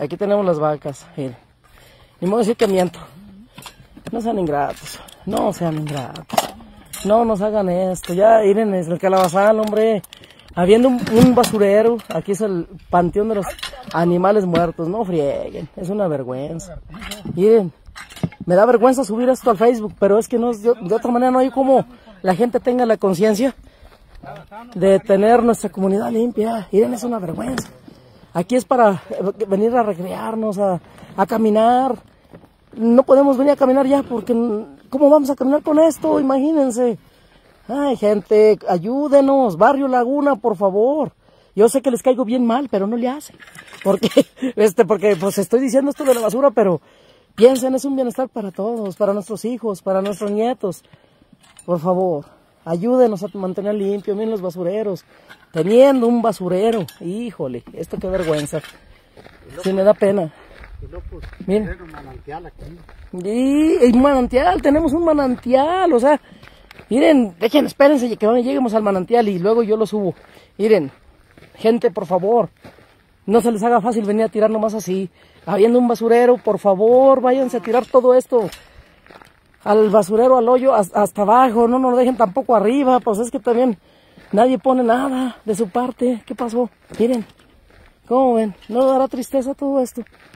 Aquí tenemos las vacas, miren. Ni modo decir que miento. No sean ingratos. No sean ingratos. No nos hagan esto. Ya, miren, es el calabazal, hombre. Habiendo un, basurero, aquí es el panteón de los animales muertos. No frieguen, es una vergüenza. Miren, me da vergüenza subir esto al Facebook, pero es que no, de, de otra manera no hay como la gente tenga la conciencia de tener nuestra comunidad limpia. Miren, es una vergüenza. Aquí es para eh, venir a recrearnos, a, caminar. No podemos venir a caminar ya porque ¿cómo vamos a caminar con esto? Imagínense. Ay, gente, ayúdenos, Barrio Laguna, por favor. Yo sé que les caigo bien mal, pero no le hacen. Porque, este, porque pues estoy diciendo esto de la basura, pero piensen, es un bienestar para todos, para nuestros hijos, para nuestros nietos. Por favor, ayúdenos a mantener limpio, miren los basureros. Teniendo un basurero, híjole, esto qué vergüenza. Sí me da pena. Miren. Y, y manantial, tenemos un manantial, o sea, miren, dejen, espérense que lleguemos al manantial y luego yo lo subo. Miren, gente, por favor, no se les haga fácil venir a tirar nomás así. Habiendo un basurero, por favor, váyanse a tirar todo esto al basurero, al hoyo, hasta abajo, no nos dejen tampoco arriba, pues es que también nadie pone nada de su parte. ¿Qué pasó? Miren, ¿cómo ven? ¿No dará tristeza todo esto?